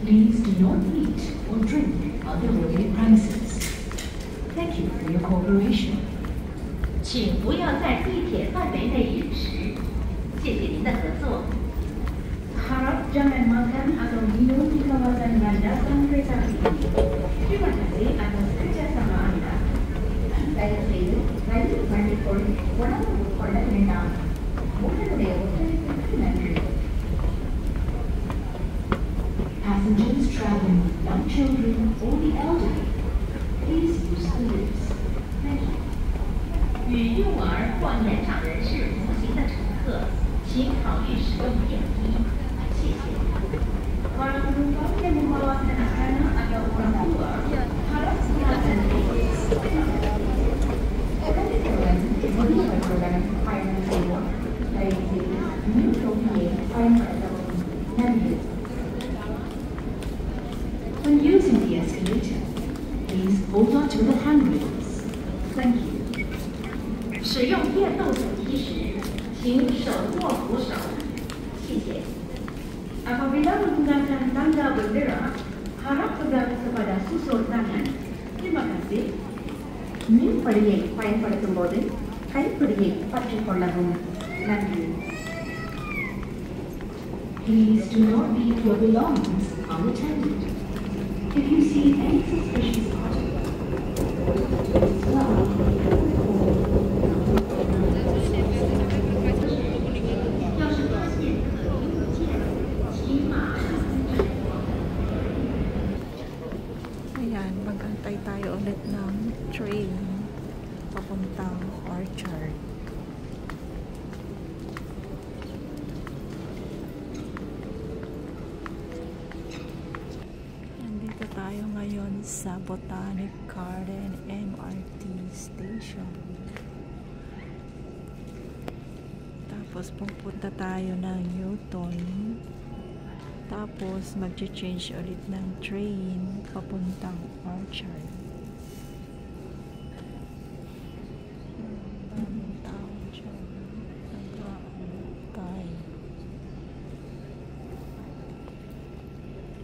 Please do not eat or drink on the railway premises. Thank you for your cooperation. 请不要在地铁范围内饮食，谢谢您的合作。 Harap jangan makan atau minum di kawasan landasan kereta api. Terima kasih atas kerjasama anda. தயவுசெய்து ரயில் வண்டிக்குள் உணவு உட்கொள்ள வேண்டாம் உங்களுடைய ஒத்துழைப்புக்கு நன்றி Passengers traveling with young children or the elderly, please use the lifts. Thank you. 与幼儿或年长人士同行的乘客，请考虑使用电梯，谢谢。 Para penumpang yang membawa anak-anak atau orang tua harap gunakan lift. When the escalator, please hold on to the handrails. Thank you. 使用电动手机时，请手握扶手，谢谢。 Apabila menggunakan tanda bendera, harap pegang kepada susur tangan. Terima kasih. மின்படியை பயன்படுத்தும் போது கைப்பிடியை பற்றிக் கொள்ளவும் நன்றி Please do not leave your belongings unattended. naghintay tayo ulit ng train papuntang orchard. Tayo ngayon sa Botanic Garden MRT Station. Tapos pupunta tayo ng Newton. Tapos, mag-change ulit ng train papuntang Orchard.